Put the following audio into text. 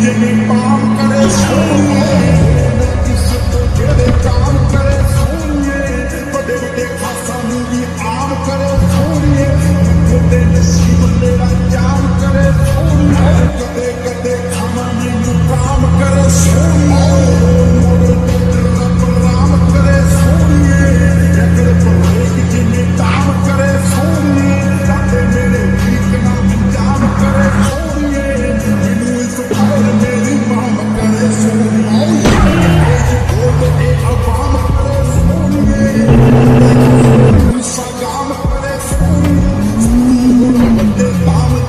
ਜਿਵੇਂ ਪਾ